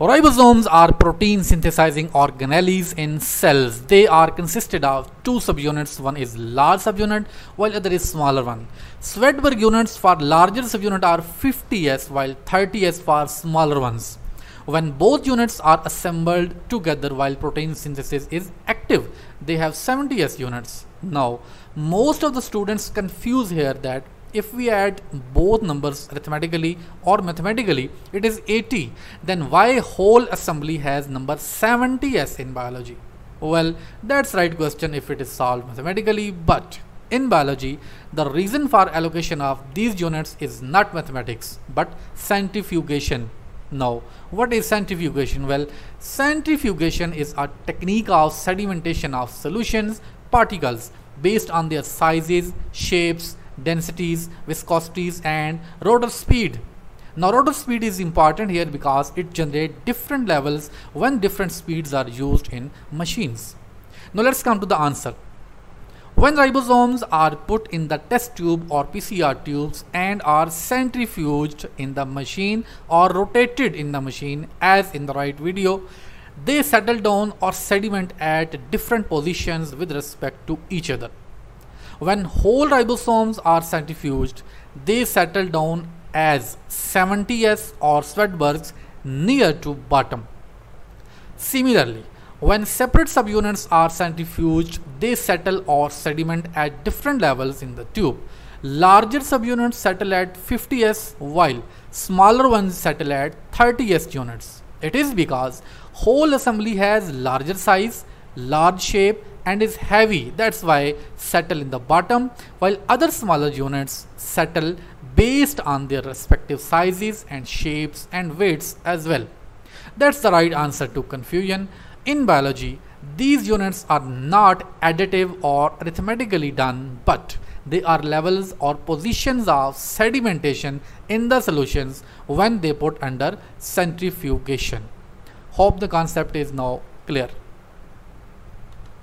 Ribosomes are protein synthesizing organelles in cells. They are consisted of two subunits. One is large subunit while other is smaller one. Svedberg units for larger subunit are 50s while 30s for smaller ones. When both units are assembled together while protein synthesis is active, they have 70s units. Now, most of the students confuse here that if we add both numbers arithmetically or mathematically it is 80 then why whole assembly has number 70s in biology? Well that's right question if it is solved mathematically but in biology the reason for allocation of these units is not mathematics but centrifugation. Now what is centrifugation? Well centrifugation is a technique of sedimentation of solutions particles based on their sizes shapes densities, viscosities and rotor speed. Now rotor speed is important here because it generates different levels when different speeds are used in machines. Now let's come to the answer. When ribosomes are put in the test tube or PCR tubes and are centrifuged in the machine or rotated in the machine as in the right video, they settle down or sediment at different positions with respect to each other. When whole ribosomes are centrifuged, they settle down as 70s or Svedbergs near to bottom. Similarly, when separate subunits are centrifuged, they settle or sediment at different levels in the tube. Larger subunits settle at 50s while smaller ones settle at 30s units. It is because whole assembly has larger size, large shape and is heavy that's why settle in the bottom while other smaller units settle based on their respective sizes and shapes and weights as well. That's the right answer to confusion. In biology, these units are not additive or arithmetically done but they are levels or positions of sedimentation in the solutions when they put under centrifugation. Hope the concept is now clear.